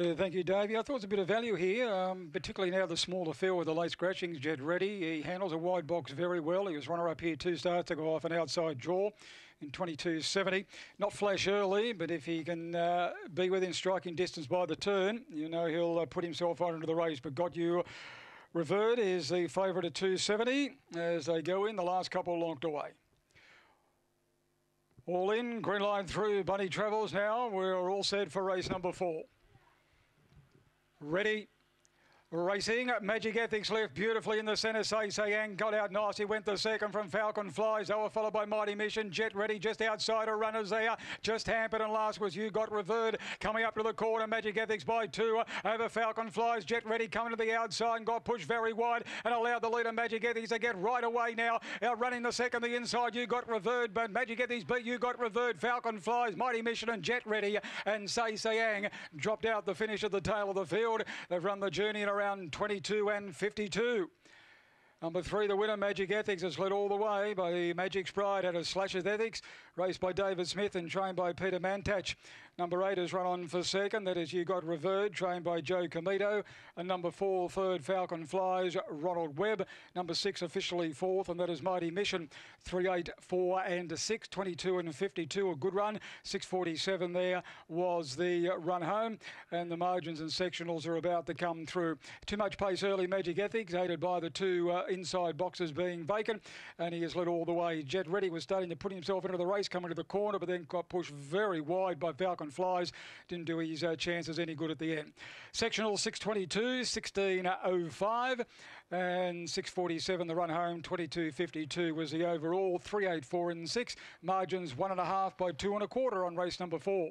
Uh, thank you, Davey. I thought it was a bit of value here, um, particularly now the smaller field with the late scratchings. Jet Ready. He handles a wide box very well. He was runner up here two starts to go off an outside draw in 22.70. Not flash early, but if he can uh, be within striking distance by the turn, you know he'll uh, put himself on into the race. But got you. Revert is the favourite at 270 as they go in. The last couple locked away. All in, green line through. Bunny travels now. We're all set for race number four. Ready. Racing, Magic Ethics left beautifully in the centre. Say Sayang got out nicely. Went the second from Falcon Flies. They were followed by Mighty Mission. Jet Ready just outside of runners there. Just hampered and last was You Got Revered. Coming up to the corner, Magic Ethics by two over Falcon Flies. Jet Ready coming to the outside and got pushed very wide and allowed the leader Magic Ethics to get right away now. Out running the second, the inside. You Got Revered, but Magic Ethics beat You Got Revered. Falcon Flies, Mighty Mission and Jet Ready and Say Sayang dropped out the finish at the tail of the field. They've run the journey in around 22 and 52. Number three, the winner, Magic Ethics, has led all the way by the Magic Sprite out of Slashes Ethics, raced by David Smith and trained by Peter Mantach. Number eight has run on for second. That is You Got Revered, trained by Joe Comito. And number four, third, Falcon Flies, Ronald Webb. Number six, officially fourth, and that is Mighty Mission. Three, eight, four, and six. 22 and 52, a good run. 647 there was the run home. And the margins and sectionals are about to come through. Too much pace early, Magic Ethics, aided by the two uh, inside boxes being vacant, and he has led all the way. Jet Ready was starting to put himself into the race, coming to the corner, but then got pushed very wide by Falcon Flies. Didn't do his uh, chances any good at the end. Sectional 622, 1605, and 647 the run home. 2252 was the overall. 384 and six margins one and a half by two and a quarter on race number four.